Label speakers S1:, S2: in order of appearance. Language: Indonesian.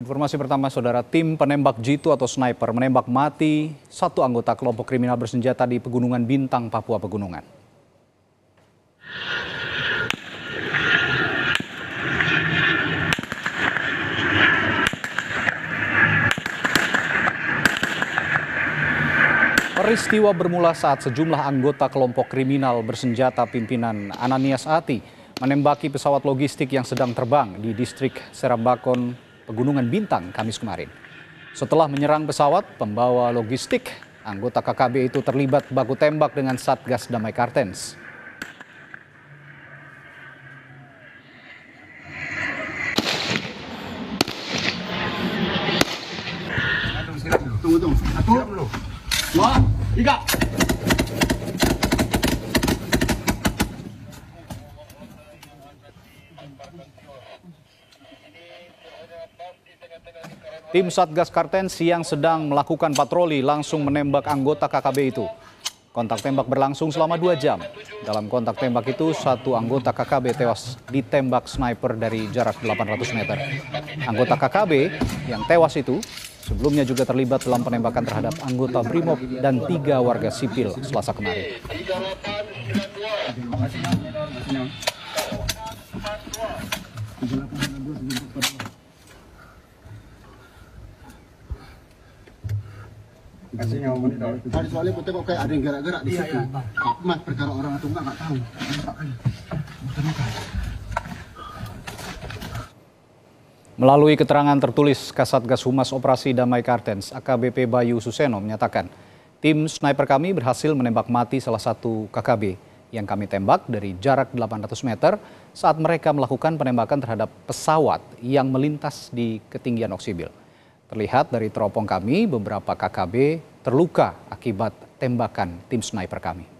S1: Informasi pertama, saudara tim penembak jitu atau sniper menembak mati satu anggota kelompok kriminal bersenjata di Pegunungan Bintang, Papua Pegunungan. Peristiwa bermula saat sejumlah anggota kelompok kriminal bersenjata pimpinan Ananias Ati menembaki pesawat logistik yang sedang terbang di distrik Serabakon, Pegunungan Bintang, Kamis kemarin. Setelah menyerang pesawat pembawa logistik, anggota KKB itu terlibat baku tembak dengan Satgas Damai Kartens.
S2: Tunggu, tunggu. Satu, dua, tiga.
S1: Tim Satgas Kartens yang sedang melakukan patroli langsung menembak anggota KKB itu. Kontak tembak berlangsung selama dua jam. Dalam kontak tembak itu, satu anggota KKB tewas ditembak sniper dari jarak 800 meter. Anggota KKB yang tewas itu sebelumnya juga terlibat dalam penembakan terhadap anggota BRIMOB dan tiga warga sipil selasa kemarin.
S2: Tadi soalnya aku tengok kayak ada yang gerak-gerak di situ. Mat perkara orang atau enggak enggak tahu. Kan?
S1: Melalui keterangan tertulis Kasatgas Humas Operasi Damai Kartens, AKBP Bayu Suseno menyatakan, tim sniper kami berhasil menembak mati salah satu KKB yang kami tembak dari jarak 800 meter saat mereka melakukan penembakan terhadap pesawat yang melintas di ketinggian oksibil. Terlihat dari teropong kami, beberapa KKB terluka akibat tembakan tim sniper kami.